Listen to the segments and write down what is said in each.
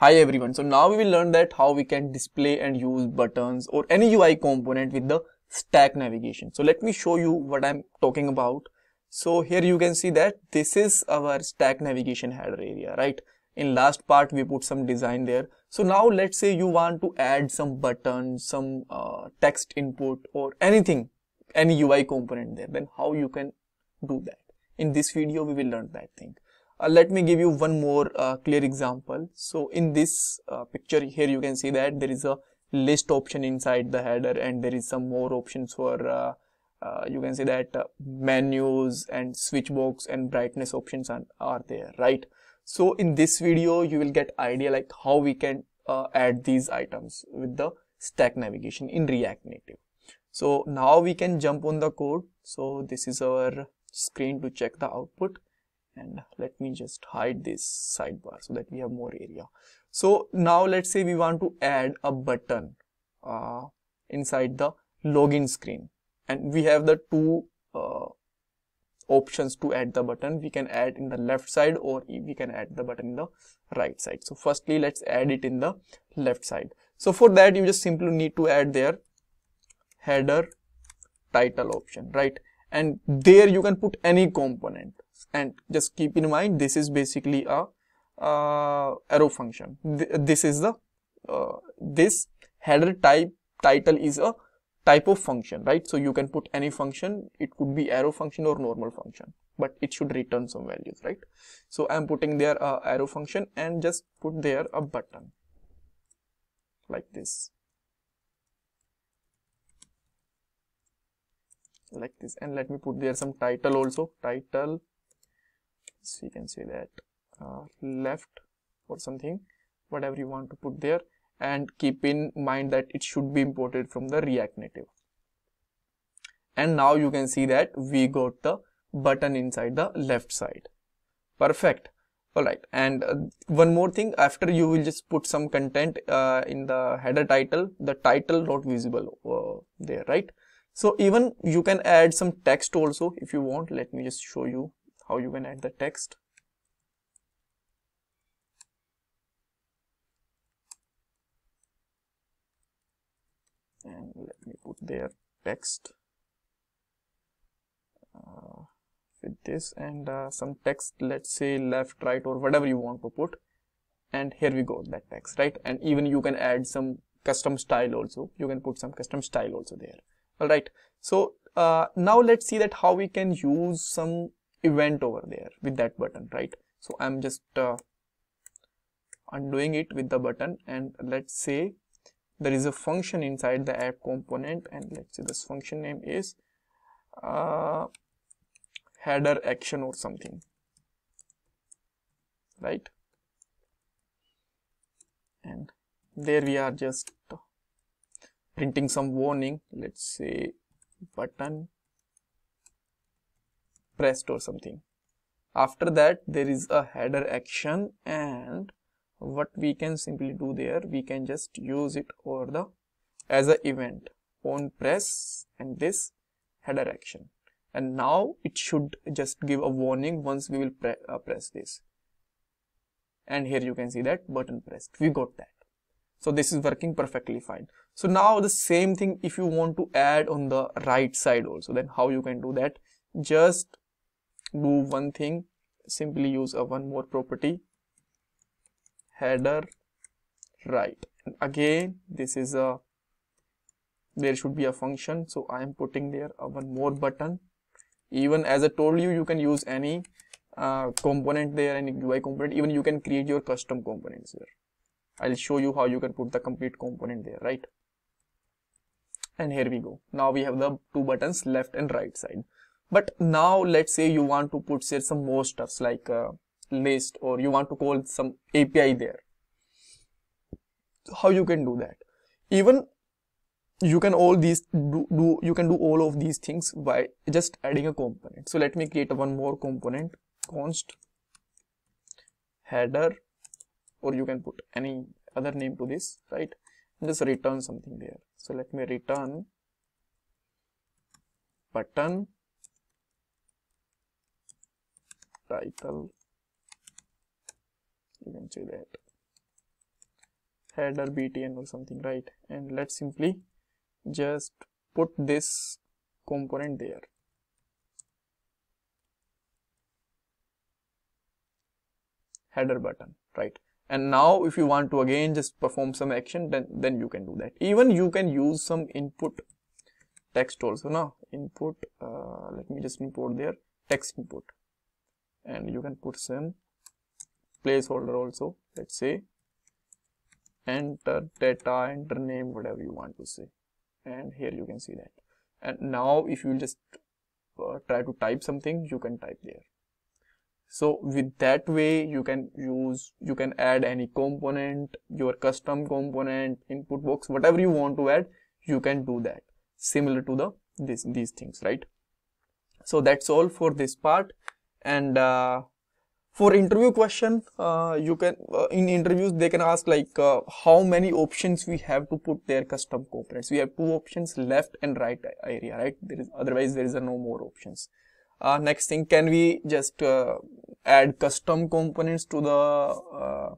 Hi everyone, so now we will learn that how we can display and use buttons or any UI component with the stack navigation. So let me show you what I'm talking about. So here you can see that this is our stack navigation header area, right? In last part we put some design there. So now let's say you want to add some buttons, some uh, text input or anything, any UI component there, then how you can do that. In this video we will learn that thing. Uh, let me give you one more uh, clear example. So in this uh, picture here you can see that there is a list option inside the header and there is some more options for uh, uh, you can see that uh, menus and switch box and brightness options are, are there right? So in this video you will get idea like how we can add these items with the stack navigation in react native. So now we can jump on the code. So this is our screen to check the output and let me just hide this sidebar so that we have more area. So now let's say we want to add a button uh, inside the login screen. And we have the two uh, options to add the button. We can add in the left side or we can add the button in the right side. So firstly let's add it in the left side. So for that you just simply need to add their header title option right? And there you can put any component and just keep in mind this is basically a uh, arrow function. Th this is the uh, this header type title is a type of function right? So you can put any function. It could be arrow function or normal function but it should return some values right? So i'm putting there a arrow function and just put there a button like this. Like this. And let me put there some title also. Title so you can say that uh, left or something whatever you want to put there. And keep in mind that it should be imported from the react native. And now you can see that we got the button inside the left side. Perfect. All right and uh, one more thing after you will just put some content uh, in the header title the title not visible uh, there right? So even you can add some text also if you want. Let me just show you how you can add the text. And let me put there text uh, with this. And uh, some text let's say left right or whatever you want to put. And here we go that text right? And even you can add some custom style also. You can put some custom style also there. All right so uh, now let's see that how we can use some event over there with that button right? So i'm just uh, undoing it with the button and let's say there is a function inside the app component and let's say this function name is uh, header action or something right? And there we are just printing some warning. Let's say button pressed or something. After that there is a header action and what we can simply do there we can just use it over the as a event. On press and this header action. And now it should just give a warning once we will pre uh, press this. And here you can see that button pressed. We got that. So this is working perfectly fine. So now the same thing if you want to add on the right side also then how you can do that? Just do one thing simply use a one more property header right and again this is a there should be a function so i am putting there a one more button even as i told you you can use any uh, component there any ui component even you can create your custom components here I'll show you how you can put the complete component there, right? And here we go. Now we have the two buttons left and right side. But now let's say you want to put say some more stuffs like a list or you want to call some API there. How you can do that? Even you can all these do, do you can do all of these things by just adding a component. So let me create one more component const header or you can put any other name to this right and just return something there so let me return button title you can say that. Header btn or something right? And let's simply just put this component there. Header button right? And now if you want to again just perform some action then then you can do that. Even you can use some input text also now input uh, let me just import there. Text input and you can put some placeholder also. Let's say enter data enter name whatever you want to say. And here you can see that. And now if you just uh, try to type something you can type there. So with that way you can use you can add any component your custom component input box whatever you want to add you can do that. Similar to the this these things right? So that's all for this part and uh, for interview question uh, you can uh, in interviews they can ask like uh, how many options we have to put their custom components we have two options left and right area right? There is otherwise there is no more options. Uh, next thing can we just uh, add custom components to the uh,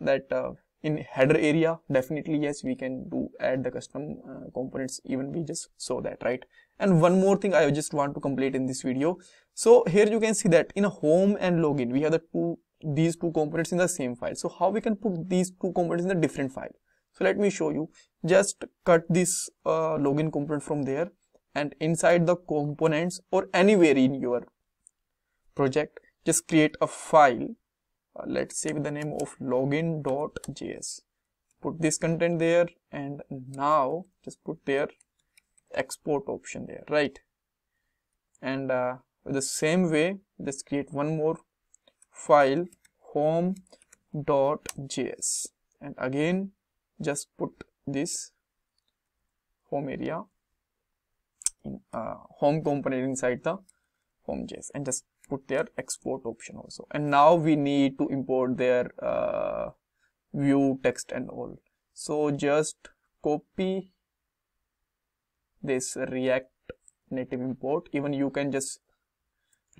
that in header area? Definitely yes we can do add the custom components even we just saw that right? And one more thing i just want to complete in this video so here you can see that in a home and login we have the two these two components in the same file. So how we can put these two components in a different file? So let me show you. Just cut this uh, login component from there and inside the components or anywhere in your project just create a file. Uh, let's say with the name of login.js put this content there and now just put their export option there right? And uh, the same way let's create one more file home.js and again just put this home area in uh, home component inside the home.js and just put their export option also. And now we need to import their uh, view text and all. So just copy this react native import. Even you can just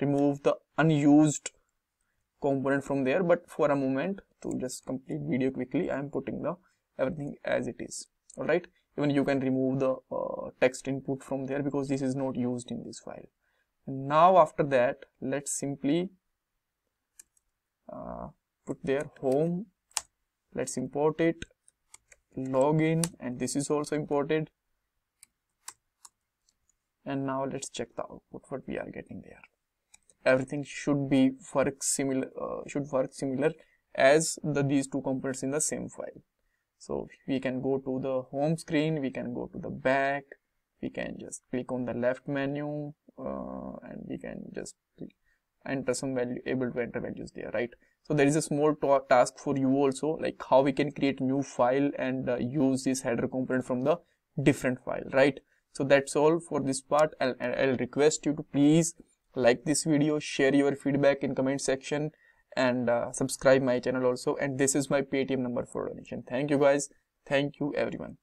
remove the unused component from there but for a moment to just complete video quickly i am putting the everything as it is. All right? Even you can remove the uh, text input from there because this is not used in this file. And now after that let's simply uh, put their home. Let's import it login and this is also imported. And now let's check the output what we are getting there everything should be work similar uh, should work similar as the these two components in the same file. So we can go to the home screen we can go to the back we can just click on the left menu uh, and we can just enter some value able to enter values there right? So there is a small task for you also like how we can create new file and uh, use this header component from the different file right? So that's all for this part. I'll, I'll request you to please like this video share your feedback in comment section and uh, subscribe my channel also. And this is my paytm number for donation. Thank you guys. Thank you everyone